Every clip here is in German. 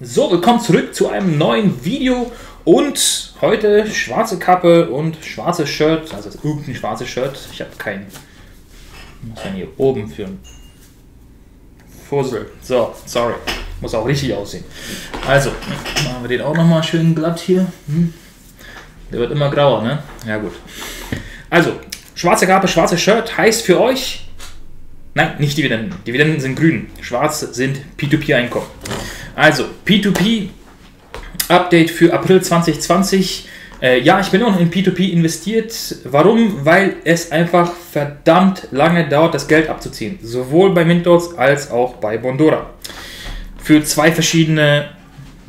So, willkommen zurück zu einem neuen Video und heute schwarze Kappe und schwarzes Shirt, also irgendein schwarzes Shirt. Ich habe kein, muss man hier oben führen. Fussel. So, sorry, muss auch richtig aussehen. Also, machen wir den auch nochmal schön glatt hier. Hm. Der wird immer grauer, ne? Ja gut. Also, schwarze Kappe, schwarzes Shirt heißt für euch, Nein, nicht Dividenden. Dividenden sind grün. Schwarz sind P2P-Einkommen. Also, P2P Update für April 2020. Äh, ja, ich bin auch in P2P investiert. Warum? Weil es einfach verdammt lange dauert, das Geld abzuziehen. Sowohl bei Mintos als auch bei Bondora. Für zwei verschiedene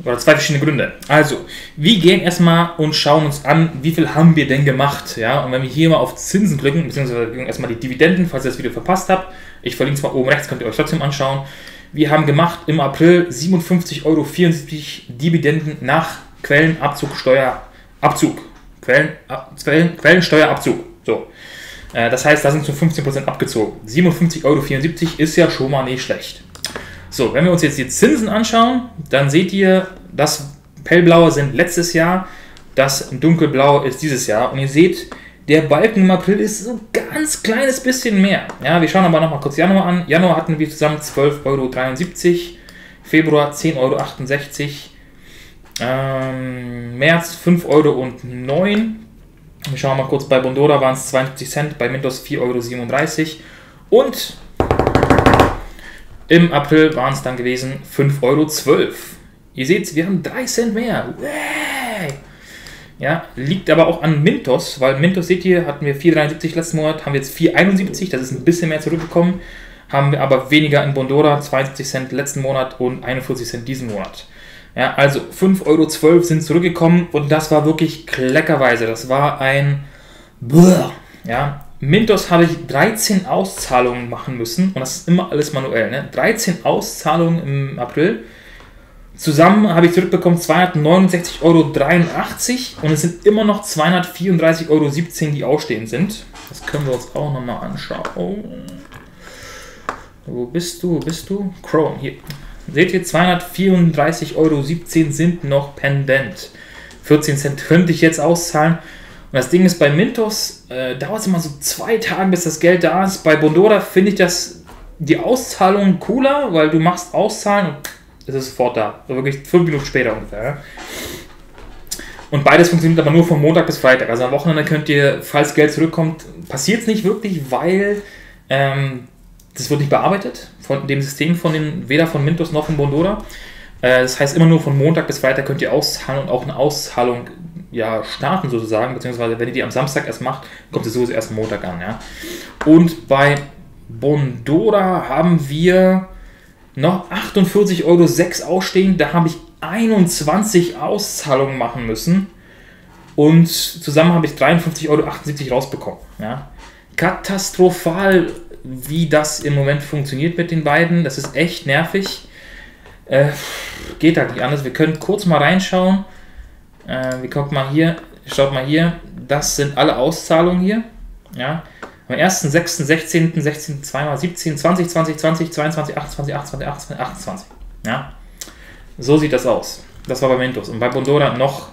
oder zwei verschiedene Gründe. Also, wir gehen erstmal und schauen uns an, wie viel haben wir denn gemacht. Ja, und wenn wir hier mal auf Zinsen drücken, beziehungsweise erstmal die Dividenden, falls ihr das Video verpasst habt, ich verlinke es mal oben rechts, könnt ihr euch trotzdem anschauen. Wir haben gemacht im April 57,74 Euro Dividenden nach Quellenabzugsteuerabzug. Quellen, Quellen, Quellensteuerabzug. So. Äh, das heißt, da sind zu 15% abgezogen. 57,74 Euro ist ja schon mal nicht schlecht. So, wenn wir uns jetzt die Zinsen anschauen, dann seht ihr, das Pellblaue sind letztes Jahr, das Dunkelblau ist dieses Jahr. Und ihr seht, der Balken im April ist so ein ganz kleines bisschen mehr. Ja, wir schauen aber nochmal kurz Januar an. Januar hatten wir zusammen 12,73 Euro, Februar 10,68 Euro, ähm, März 5,09 Euro. Wir schauen mal kurz, bei Bondora waren es 72 Cent, bei Mintos 4,37 Euro. Und im April waren es dann gewesen 5,12 Euro. Ihr seht, wir haben 3 Cent mehr. Ja, liegt aber auch an Mintos, weil Mintos, seht ihr, hatten wir 4,73 letzten Monat, haben wir jetzt 4,71, das ist ein bisschen mehr zurückgekommen. Haben wir aber weniger in Bondora, 72 Cent letzten Monat und 41 Cent diesen Monat. Ja, also 5,12 Euro sind zurückgekommen und das war wirklich kleckerweise. Das war ein. Blah, ja, Mintos habe ich 13 Auszahlungen machen müssen und das ist immer alles manuell. Ne? 13 Auszahlungen im April. Zusammen habe ich zurückbekommen 269,83 Euro und es sind immer noch 234,17 Euro, die ausstehend sind. Das können wir uns auch nochmal anschauen. Wo bist du? Wo bist du? Chrome, hier. Seht ihr, 234,17 Euro sind noch pendent. 14 Cent könnte ich jetzt auszahlen. Und das Ding ist, bei Mintos äh, dauert es immer so zwei Tage, bis das Geld da ist. Bei Bondora finde ich das die Auszahlung cooler, weil du machst Auszahlen und es ist sofort da. Also wirklich fünf Minuten später ungefähr. Und beides funktioniert aber nur von Montag bis Freitag. Also am Wochenende könnt ihr, falls Geld zurückkommt, passiert es nicht wirklich, weil ähm, das wird nicht bearbeitet von dem System von den, weder von Mintos noch von Bondora. Äh, das heißt, immer nur von Montag bis Freitag könnt ihr auszahlen und auch eine Auszahlung ja, starten sozusagen, beziehungsweise wenn ihr die am Samstag erst macht, kommt es sowieso erst Montag an. Ja. Und bei Bondora haben wir noch 48,06 Euro ausstehen. Da habe ich 21 Auszahlungen machen müssen. Und zusammen habe ich 53,78 Euro rausbekommen. Ja. Katastrophal, wie das im Moment funktioniert mit den beiden. Das ist echt nervig. Äh, geht halt nicht anders. Wir können kurz mal reinschauen. Äh, wir gucken mal hier. Schaut mal hier. Das sind alle Auszahlungen hier. Ja. Am 1., 6., 16., 16., 2 17, 20, 20, 20, 22, 28, 28, 28, 28. Ja. So sieht das aus. Das war bei Mentos. Und bei Bondora noch,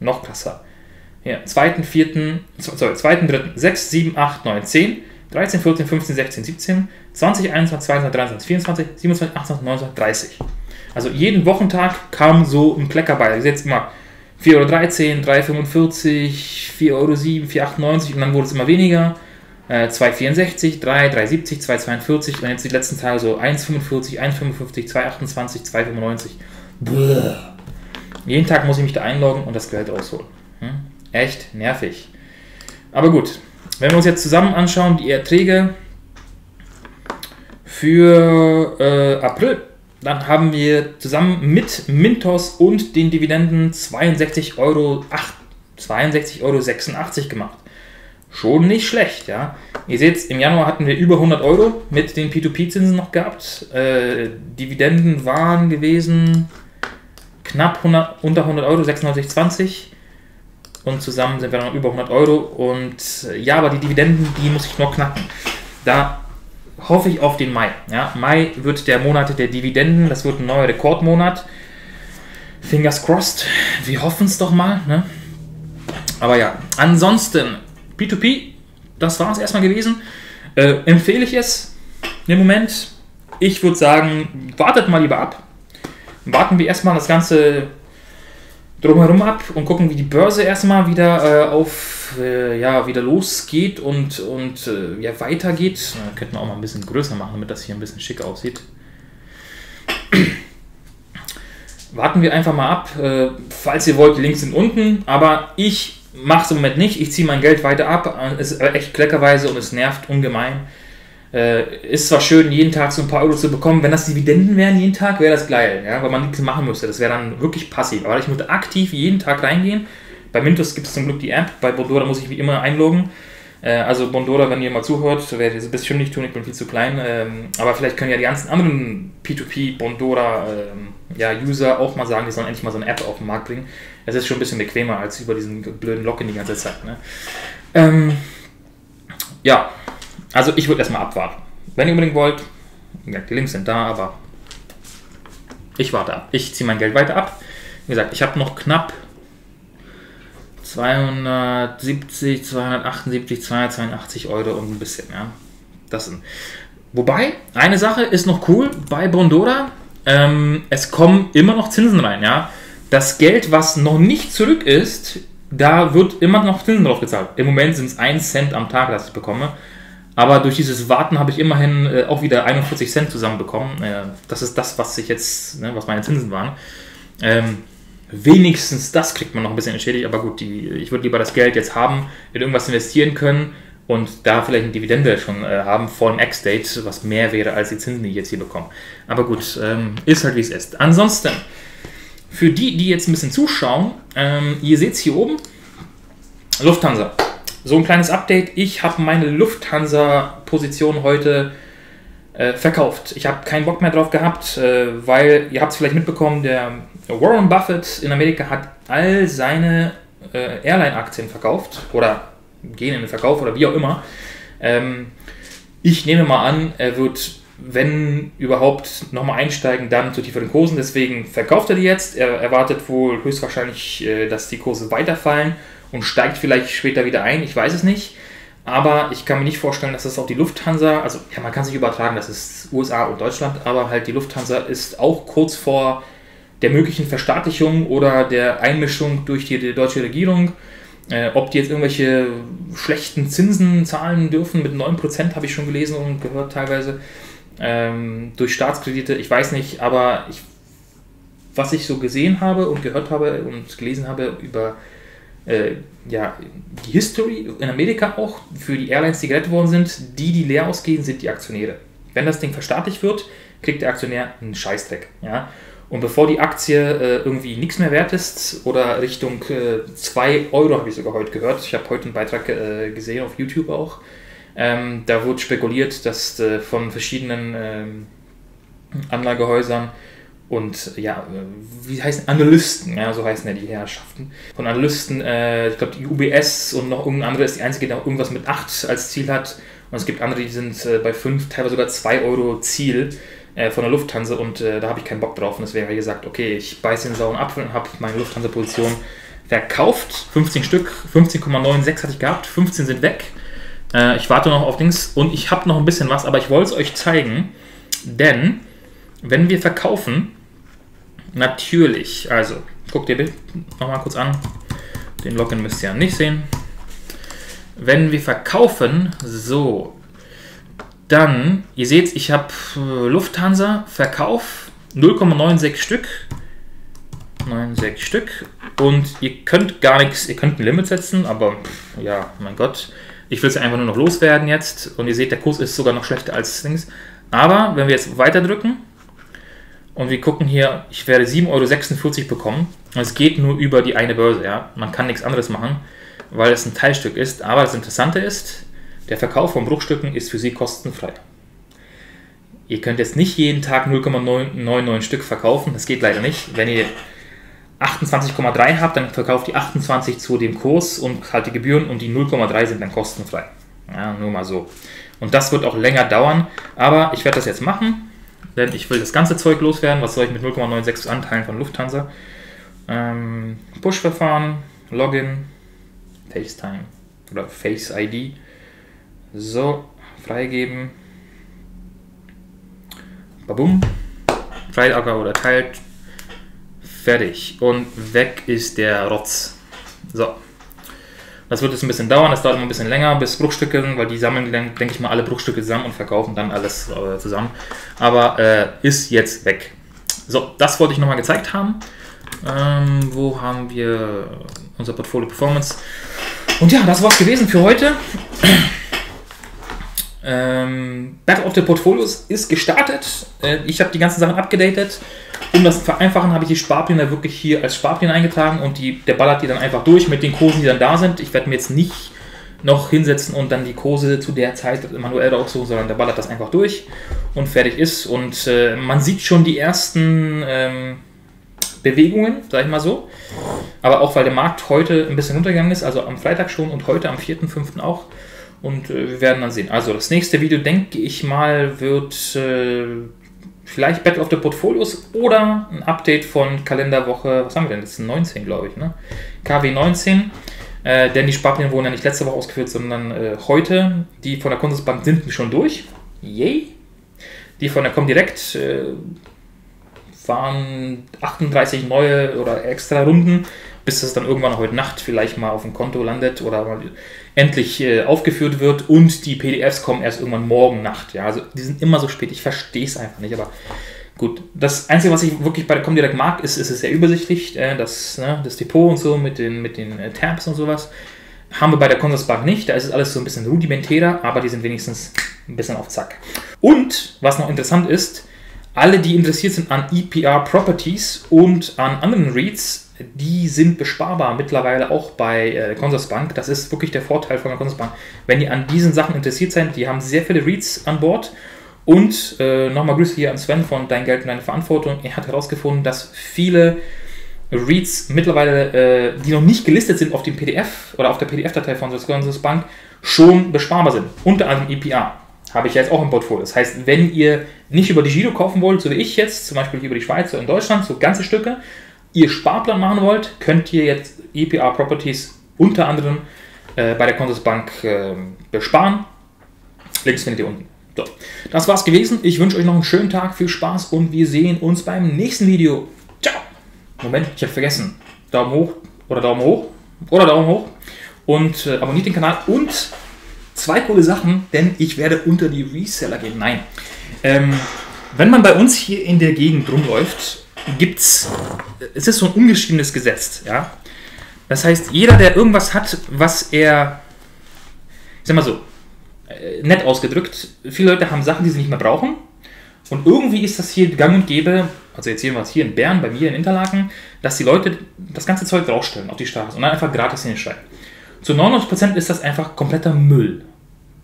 noch krasser. Hier, 2., 4., sorry, 2., 3., 6, 7, 8, 9, 10, 13, 14, 15, 16, 17, 20, 21, 22, 23, 24, 27, 28, 29, 30. Also jeden Wochentag kam so ein Klecker bei. Seht immer 4,13 Euro, 3,45 4,07 Euro, 4,98 und dann wurde es immer weniger. Äh, 2,64, 3, 3,70, 2,42 und jetzt die letzten Tage so 1,45, 1,55, 2,28, 2,95. Jeden Tag muss ich mich da einloggen und das Geld rausholen. Hm? Echt nervig. Aber gut, wenn wir uns jetzt zusammen anschauen, die Erträge für äh, April, dann haben wir zusammen mit Mintos und den Dividenden 62,86 Euro, 62,86 Euro gemacht schon nicht schlecht, ja. Ihr seht, im Januar hatten wir über 100 Euro mit den P2P-Zinsen noch gehabt. Äh, Dividenden waren gewesen knapp 100, unter 100 Euro, 96,20 und zusammen sind wir noch über 100 Euro und äh, ja, aber die Dividenden, die muss ich noch knacken. Da hoffe ich auf den Mai. Ja. Mai wird der Monat der Dividenden, das wird ein neuer Rekordmonat. Fingers crossed. Wir hoffen es doch mal. Ne? Aber ja, ansonsten, P2P, das war es erstmal gewesen. Äh, empfehle ich es im Moment? Ich würde sagen, wartet mal lieber ab. Warten wir erstmal das Ganze drumherum ab und gucken, wie die Börse erstmal wieder äh, auf, äh, ja, wieder losgeht und, und äh, ja, weitergeht. Könnten wir auch mal ein bisschen größer machen, damit das hier ein bisschen schick aussieht. Warten wir einfach mal ab. Äh, falls ihr wollt, die Links sind unten, aber ich mache es im Moment nicht. Ich ziehe mein Geld weiter ab. Es ist echt kleckerweise und es nervt ungemein. Äh, ist zwar schön, jeden Tag so ein paar Euro zu bekommen. Wenn das Dividenden wären jeden Tag, wäre das geil, ja? weil man nichts machen müsste. Das wäre dann wirklich passiv. Aber ich muss aktiv jeden Tag reingehen. Bei Mintos gibt es zum Glück die App. Bei Bondora muss ich wie immer einloggen. Äh, also Bondora, wenn ihr mal zuhört, werdet ihr es ein bisschen nicht tun, ich bin viel zu klein. Ähm, aber vielleicht können ja die ganzen anderen P2P Bondora ähm, ja, User auch mal sagen, die sollen endlich mal so eine App auf den Markt bringen. Es ist schon ein bisschen bequemer als über diesen blöden Login die ganze Zeit. Ne? Ähm, ja, also ich würde erstmal abwarten. Wenn ihr unbedingt wollt, die Links sind da, aber ich warte ab. Ich ziehe mein Geld weiter ab. Wie gesagt, ich habe noch knapp 270, 278, 282 Euro und ein bisschen, ja. Das sind. Wobei, eine Sache ist noch cool bei Bondora. Ähm, es kommen immer noch Zinsen rein, ja. Das Geld, was noch nicht zurück ist, da wird immer noch Zinsen drauf gezahlt. Im Moment sind es 1 Cent am Tag, das ich bekomme. Aber durch dieses Warten habe ich immerhin äh, auch wieder 41 Cent zusammenbekommen. Äh, das ist das, was ich jetzt, ne, was meine Zinsen waren. Ähm, wenigstens das kriegt man noch ein bisschen entschädigt, aber gut, die, ich würde lieber das Geld jetzt haben, in irgendwas investieren können und da vielleicht eine Dividende schon äh, haben vor dem Ex-Date, was mehr wäre als die Zinsen, die ich jetzt hier bekomme. Aber gut, ähm, ist halt wie es ist. Ansonsten, für die, die jetzt ein bisschen zuschauen, ähm, ihr seht es hier oben, Lufthansa. So ein kleines Update. Ich habe meine Lufthansa-Position heute äh, verkauft. Ich habe keinen Bock mehr drauf gehabt, äh, weil, ihr habt es vielleicht mitbekommen, der Warren Buffett in Amerika hat all seine äh, Airline-Aktien verkauft oder gehen in den Verkauf oder wie auch immer. Ähm, ich nehme mal an, er wird, wenn überhaupt, nochmal einsteigen, dann zu tieferen Kursen. Deswegen verkauft er die jetzt. Er erwartet wohl höchstwahrscheinlich, äh, dass die Kurse weiterfallen und steigt vielleicht später wieder ein, ich weiß es nicht. Aber ich kann mir nicht vorstellen, dass das auch die Lufthansa, also ja, man kann sich übertragen, das ist USA und Deutschland, aber halt die Lufthansa ist auch kurz vor der möglichen Verstaatlichung oder der Einmischung durch die, die deutsche Regierung. Äh, ob die jetzt irgendwelche schlechten Zinsen zahlen dürfen mit 9%, habe ich schon gelesen und gehört teilweise. Ähm, durch Staatskredite, ich weiß nicht, aber ich, was ich so gesehen habe und gehört habe und gelesen habe über äh, ja, die History in Amerika auch für die Airlines, die gerettet worden sind, die, die leer ausgehen, sind die Aktionäre. Wenn das Ding verstaatlicht wird, kriegt der Aktionär einen Scheißdreck. Ja? Und bevor die Aktie äh, irgendwie nichts mehr wert ist oder Richtung 2 äh, Euro, habe ich sogar heute gehört, ich habe heute einen Beitrag äh, gesehen auf YouTube auch, ähm, da wird spekuliert, dass äh, von verschiedenen ähm, Anlagehäusern und ja, wie heißen Analysten, ja, so heißen ja die Herrschaften. Von Analysten, äh, ich glaube die UBS und noch irgendein anderer ist die einzige, die irgendwas mit 8 als Ziel hat. Und es gibt andere, die sind äh, bei 5, teilweise sogar 2 Euro Ziel äh, von der Lufthansa und äh, da habe ich keinen Bock drauf. Und deswegen ich gesagt, okay, ich beiße den sauren Apfel und habe meine Lufthansa-Position verkauft. 15 Stück, 15,96 hatte ich gehabt, 15 sind weg. Äh, ich warte noch auf Dings und ich habe noch ein bisschen was, aber ich wollte es euch zeigen, denn wenn wir verkaufen, natürlich, also guckt ihr nochmal kurz an, den Login müsst ihr ja nicht sehen. Wenn wir verkaufen, so, dann, ihr seht, ich habe äh, Lufthansa, Verkauf, 0,96 Stück, 96 Stück. Und ihr könnt gar nichts, ihr könnt ein Limit setzen, aber ja, mein Gott, ich will es einfach nur noch loswerden jetzt und ihr seht, der Kurs ist sogar noch schlechter als links. Aber wenn wir jetzt weiter drücken, und wir gucken hier, ich werde 7,46 Euro bekommen. Und es geht nur über die eine Börse, ja. Man kann nichts anderes machen, weil es ein Teilstück ist. Aber das Interessante ist, der Verkauf von Bruchstücken ist für Sie kostenfrei. Ihr könnt jetzt nicht jeden Tag 0,99 Stück verkaufen, das geht leider nicht. Wenn ihr 28,3 habt, dann verkauft ihr 28 zu dem Kurs und halt die Gebühren und die 0,3 sind dann kostenfrei. Ja, nur mal so. Und das wird auch länger dauern, aber ich werde das jetzt machen denn ich will das ganze Zeug loswerden. Was soll ich mit 0,96 Anteilen von Lufthansa? Ähm, Push-Verfahren, Login, FaceTime oder Face ID. So, freigeben. Babum. Freilagger oder teilt. Fertig. Und weg ist der Rotz. So. Das wird jetzt ein bisschen dauern, das dauert immer ein bisschen länger bis Bruchstücke, weil die sammeln denke ich mal, alle Bruchstücke zusammen und verkaufen dann alles äh, zusammen. Aber äh, ist jetzt weg. So, das wollte ich nochmal gezeigt haben. Ähm, wo haben wir unser Portfolio Performance? Und ja, das war's gewesen für heute. Ähm, Battle of the Portfolios ist gestartet. Äh, ich habe die ganzen Sachen abgedatet. Um das zu vereinfachen, habe ich die Sparpläne wirklich hier als Sparpläne eingetragen und die, der ballert die dann einfach durch mit den Kursen, die dann da sind. Ich werde mir jetzt nicht noch hinsetzen und dann die Kurse zu der Zeit manuell raussuchen, sondern der ballert das einfach durch und fertig ist. Und äh, man sieht schon die ersten ähm, Bewegungen, sag ich mal so. Aber auch weil der Markt heute ein bisschen runtergegangen ist, also am Freitag schon und heute am 4.5. auch. Und äh, wir werden dann sehen. Also das nächste Video, denke ich mal, wird äh, vielleicht Battle of the Portfolios oder ein Update von Kalenderwoche, was haben wir denn? Das ist 19, glaube ich, ne? KW 19. Äh, denn die Sparpläne wurden ja nicht letzte Woche ausgeführt, sondern äh, heute. Die von der Konsensbank sind schon durch. Yay! Die von der Comdirect äh, waren 38 neue oder extra Runden, bis das dann irgendwann heute Nacht vielleicht mal auf dem Konto landet oder mal endlich äh, aufgeführt wird und die PDFs kommen erst irgendwann morgen Nacht. Ja, also die sind immer so spät. Ich verstehe es einfach nicht, aber gut. Das Einzige, was ich wirklich bei der Comdirect mag, ist, ist es sehr übersichtlich. Äh, das, ne, das Depot und so mit den, mit den äh, Tabs und sowas. Haben wir bei der Consorsbank nicht. Da ist es alles so ein bisschen rudimentärer, aber die sind wenigstens ein bisschen auf Zack. Und was noch interessant ist, alle, die interessiert sind an EPR Properties und an anderen REITs, die sind besparbar mittlerweile auch bei äh, Consorsbank. Das ist wirklich der Vorteil von der Consorsbank. Wenn ihr an diesen Sachen interessiert seid, die haben sehr viele REITs an Bord. Und äh, nochmal Grüße hier an Sven von Dein Geld und Deine Verantwortung. Er hat herausgefunden, dass viele REITs mittlerweile, äh, die noch nicht gelistet sind auf dem PDF oder auf der PDF-Datei von Consorsbank, schon besparbar sind. Unter anderem EPR habe ich jetzt auch im Portfolio. Das heißt, wenn ihr nicht über die Giro kaufen wollt, so wie ich jetzt, zum Beispiel über die Schweiz oder in Deutschland, so ganze Stücke, ihr Sparplan machen wollt, könnt ihr jetzt EPR Properties unter anderem äh, bei der Consorsbank äh, besparen. Links findet ihr unten. So, das war's gewesen. Ich wünsche euch noch einen schönen Tag, viel Spaß und wir sehen uns beim nächsten Video. Ciao! Moment, ich habe vergessen. Daumen hoch oder Daumen hoch oder Daumen hoch und äh, abonniert den Kanal und zwei coole Sachen, denn ich werde unter die Reseller gehen. Nein. Ähm, wenn man bei uns hier in der Gegend rumläuft, gibt's, es ist so ein ungeschriebenes Gesetz, ja. Das heißt, jeder, der irgendwas hat, was er, ich sag mal so, äh, nett ausgedrückt, viele Leute haben Sachen, die sie nicht mehr brauchen. Und irgendwie ist das hier gang und gäbe, also jetzt jedenfalls hier in Bern, bei mir in Interlaken, dass die Leute das ganze Zeug draufstellen auf die Straße und dann einfach gratis hinschreiben. Zu 99% ist das einfach kompletter Müll.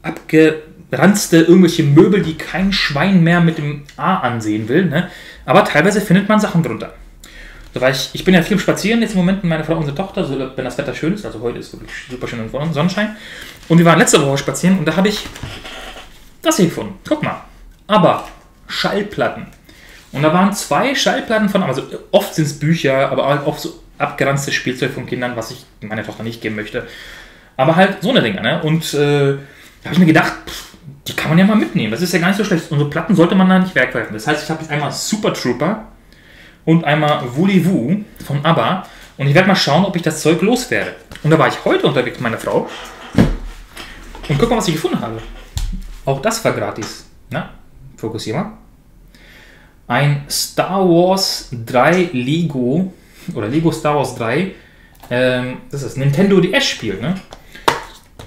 Abgeranzte irgendwelche Möbel, die kein Schwein mehr mit dem A ansehen will. Ne? Aber teilweise findet man Sachen drunter. So, weil ich, ich bin ja viel Spazieren jetzt im Moment mit meiner Frau und unserer Tochter, so, wenn das Wetter schön ist. Also heute ist wirklich super schön und Sonnenschein. Und wir waren letzte Woche spazieren und da habe ich das hier gefunden. Guck mal. Aber Schallplatten. Und da waren zwei Schallplatten von, also oft sind es Bücher, aber auch oft so abgeranztes Spielzeug von Kindern, was ich meiner Tochter nicht geben möchte. Aber halt so eine Dinger, ne? Und äh, da habe ich mir gedacht, pff, die kann man ja mal mitnehmen. Das ist ja gar nicht so schlecht. So Platten sollte man da nicht wegwerfen. Das heißt, ich habe jetzt einmal Super Trooper und einmal Voulez-vous von ABBA. Und ich werde mal schauen, ob ich das Zeug loswerde. Und da war ich heute unterwegs mit meiner Frau. Und guck mal, was ich gefunden habe. Auch das war gratis. Na, fokussier mal. Ein Star Wars 3 Lego oder Lego Star Wars 3. Ähm, das ist Nintendo DS-Spiel. Ne?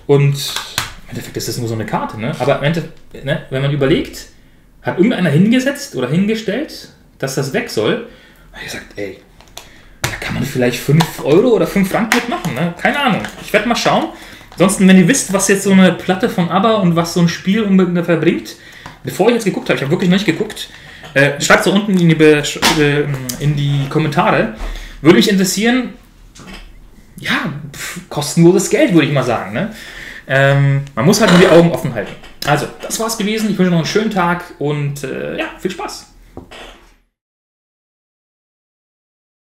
Und im Endeffekt ist das nur so eine Karte. Ne? Aber ne, wenn man überlegt, hat irgendeiner hingesetzt oder hingestellt, dass das weg soll. Und ich gesagt, ey, da kann man vielleicht 5 Euro oder 5 Franken mitmachen. Ne? Keine Ahnung. Ich werde mal schauen. Ansonsten, wenn ihr wisst, was jetzt so eine Platte von ABBA und was so ein Spiel ungefähr bringt, bevor ich jetzt geguckt habe, ich habe wirklich noch nicht geguckt, äh, schreibt es unten in die, Be äh, in die Kommentare. Würde mich interessieren, ja, pf, kostenloses Geld, würde ich mal sagen. Ne? Ähm, man muss halt nur die Augen offen halten. Also, das war's gewesen. Ich wünsche noch einen schönen Tag und äh, ja, viel Spaß.